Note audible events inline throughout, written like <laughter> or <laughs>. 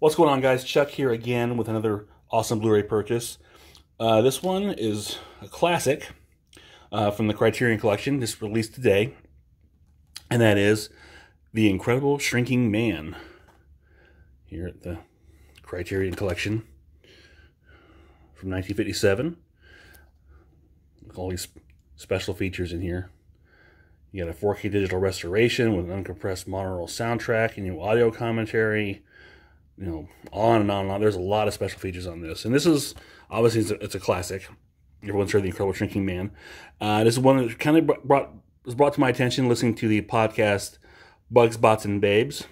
What's going on, guys? Chuck here again with another awesome Blu-ray purchase. Uh, this one is a classic uh, from the Criterion Collection, just released today, and that is The Incredible Shrinking Man. Here at the Criterion Collection from 1957. Look All these special features in here. You got a 4K digital restoration with an uncompressed monaural soundtrack and new audio commentary you know, on and on and on. There's a lot of special features on this, and this is obviously it's a, it's a classic. Everyone's heard the Incredible Shrinking Man. Uh, this is one that kind of brought was brought to my attention listening to the podcast Bugs, Bots, and Babes,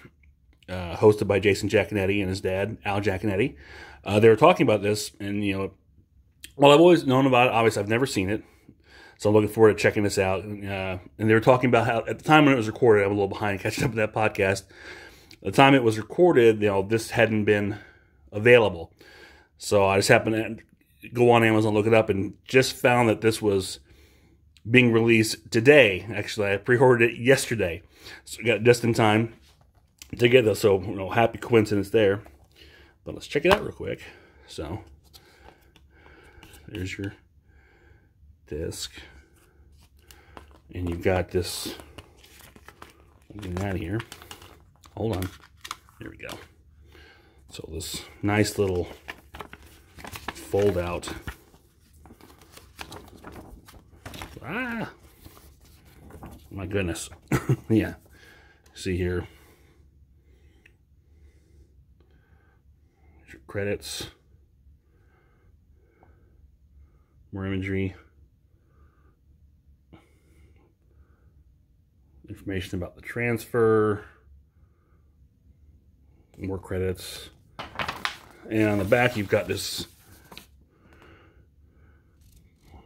uh, hosted by Jason Giaconetti and his dad Al Giaconetti. Uh, they were talking about this, and you know, well, I've always known about it. Obviously, I've never seen it, so I'm looking forward to checking this out. Uh, and they were talking about how at the time when it was recorded, I was a little behind catching up with that podcast the time it was recorded, you know, this hadn't been available. So I just happened to go on Amazon, look it up, and just found that this was being released today. Actually, I pre-ordered it yesterday, so I got just in time to get this. So, you know, happy coincidence there. But let's check it out real quick. So, there's your disc, and you've got this. Get out of here. Hold on. There we go. So this nice little fold out. Ah! My goodness. <laughs> yeah. See here. Your credits. More imagery. Information about the transfer more credits. And on the back, you've got this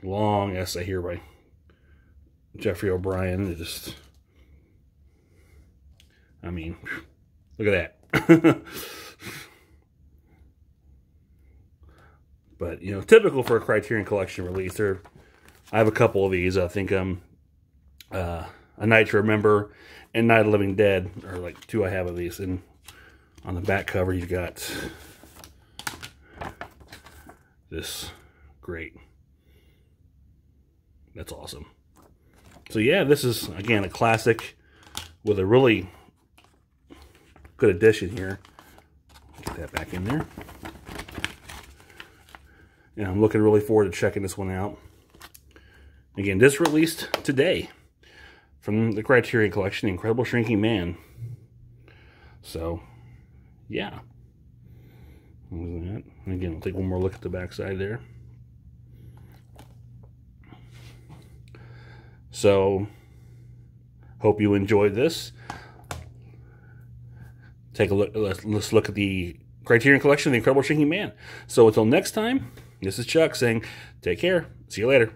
long essay here by Geoffrey O'Brien. It just, I mean, look at that. <laughs> but, you know, typical for a Criterion Collection release. There, I have a couple of these. I think um, uh, A Night to Remember and Night of Living Dead are like two I have of these. And on the back cover, you've got this great. That's awesome. So yeah, this is, again, a classic with a really good addition here. Get that back in there. And I'm looking really forward to checking this one out. Again, this released today from the Criterion Collection, Incredible Shrinking Man. So, yeah. That. Again, we'll take one more look at the backside there. So, hope you enjoyed this. Take a look. Let's, let's look at the Criterion Collection, The Incredible Shrinking Man. So until next time, this is Chuck saying, take care. See you later.